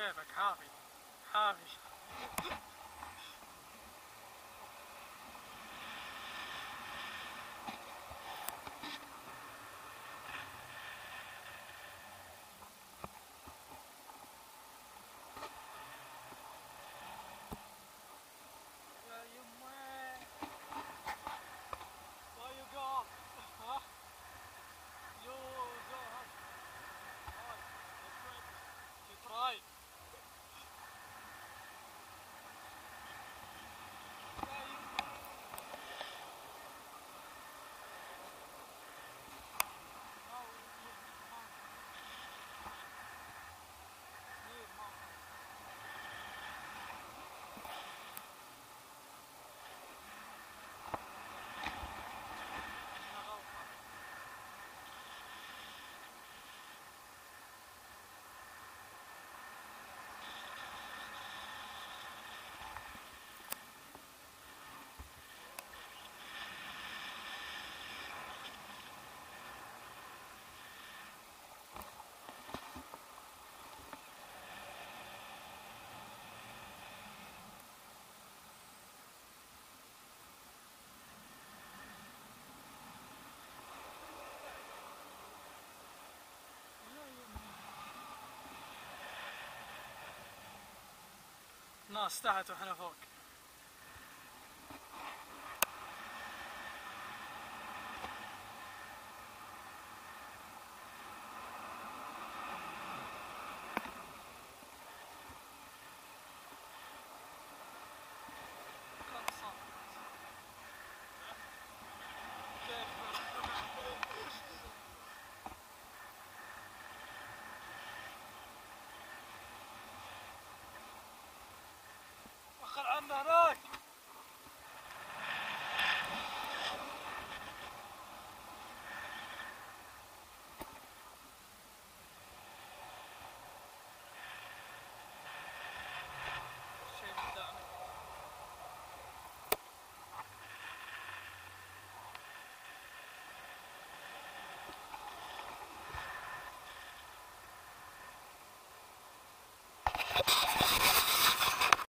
Good, like Harvey. Harvey. ناس تحت وإحنا فوق. 나라.